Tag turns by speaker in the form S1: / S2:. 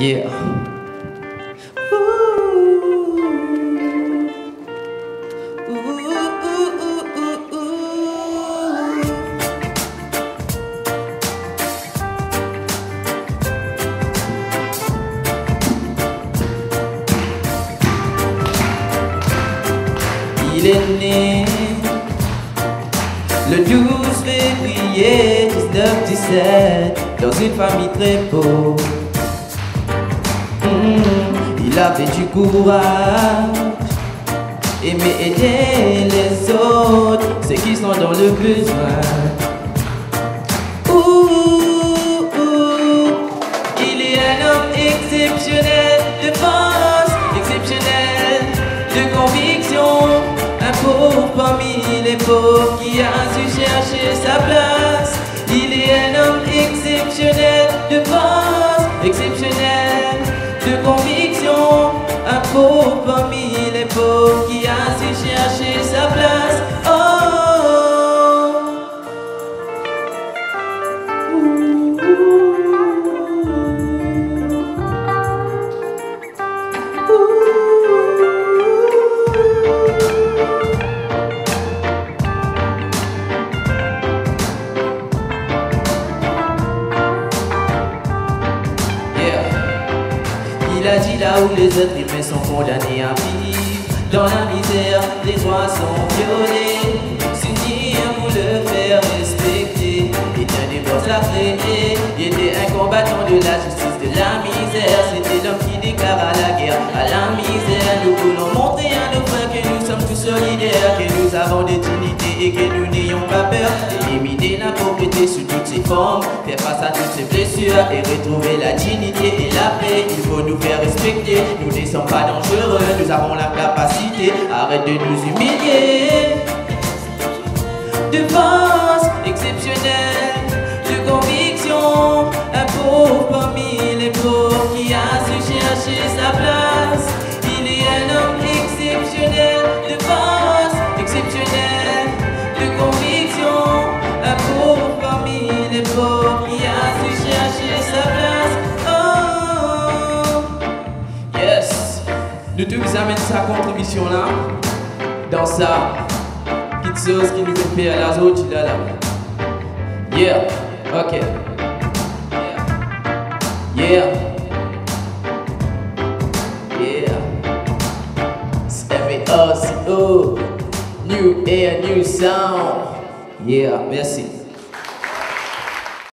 S1: Yeah. Il est né le 12 février 1917 dans une famille très pauvre. Il avait du courage, aimer aider les autres, ceux qui sont dans le besoin. Ouh, il est un homme exceptionnel de force, exceptionnel de conviction, un pauvre parmi les pauvres qui a su chercher sa place. Il est un homme exceptionnel de force, Dit là où les êtres humains sont condamnés à vivre. Dans la misère, les droits sont violés. S'unir pour le faire respecter. Il un des sacré Il était un combattant de la justice, de la misère. C'était l'homme qui déclara la guerre à la misère. Nous voulons montrer à nos frères que nous sommes tous solidaires Que nous avons des dignités et que nous n'ayons pas peur D'éliminer la pauvreté sous toutes ses formes Faire face à toutes ses blessures et retrouver la dignité et la paix. Il faut nous faire respecter, nous ne sommes pas dangereux Nous avons la capacité, arrête de nous humilier Nous tous amène sa contribution là Dans sa petite qui nous fait faire la zone là là. Yeah Ok. Yeah. Yeah. M-A-R-C-O New air, new sound. Yeah, merci